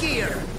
Gear!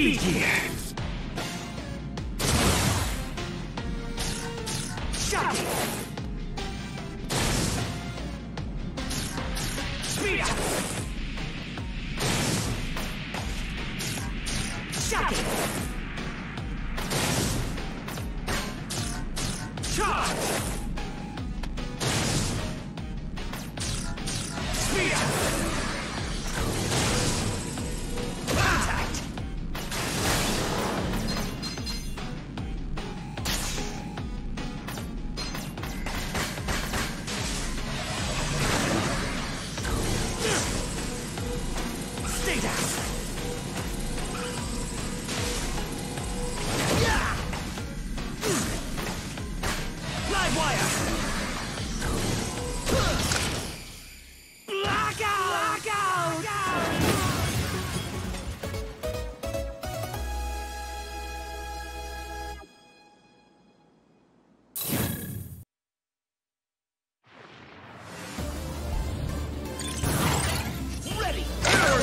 Speed gear! Shot! Speed up! Shot! Charge!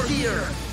Power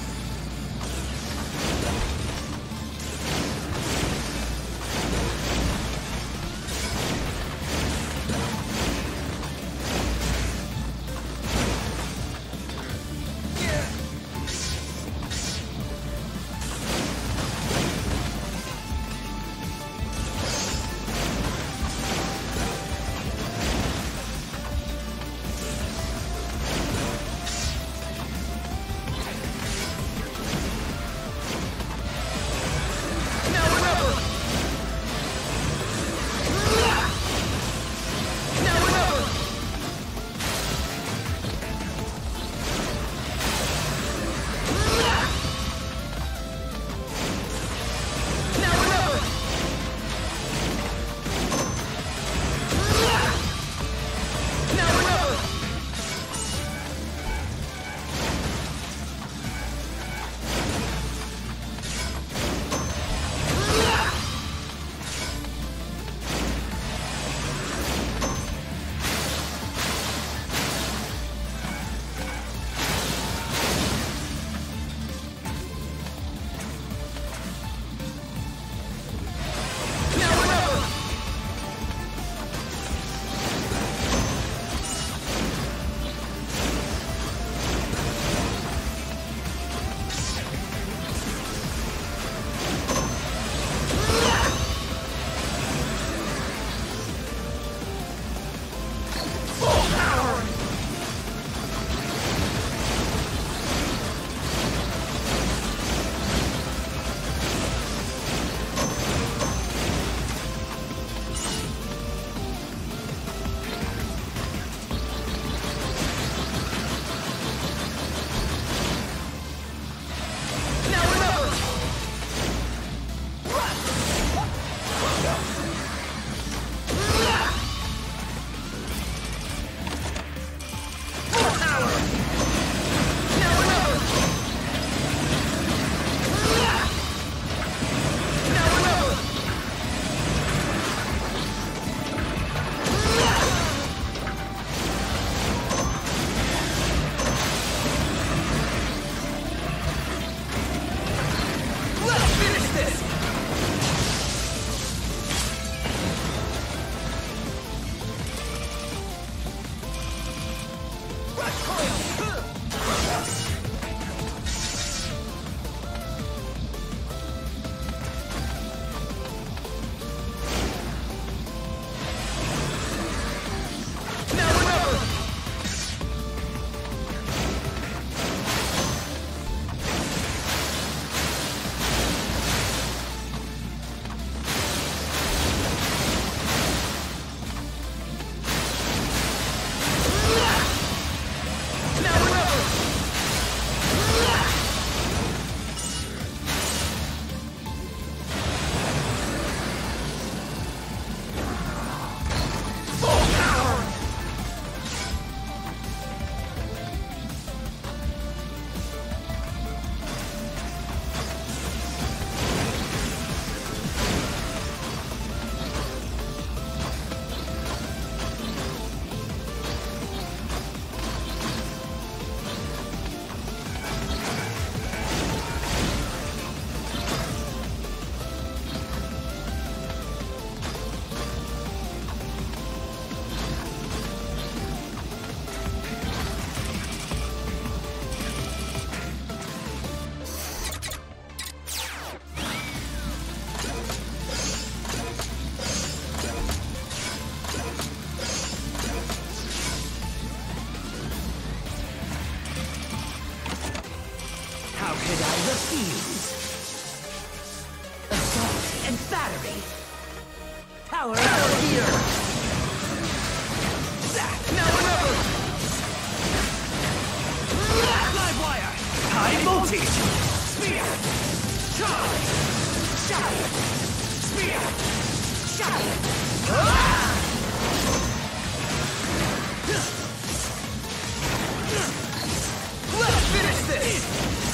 battery. Power out here. Now remember. Live wire. High voltage. Spear. Charge. Shot. Spear. Shot. Ah! Let's finish this!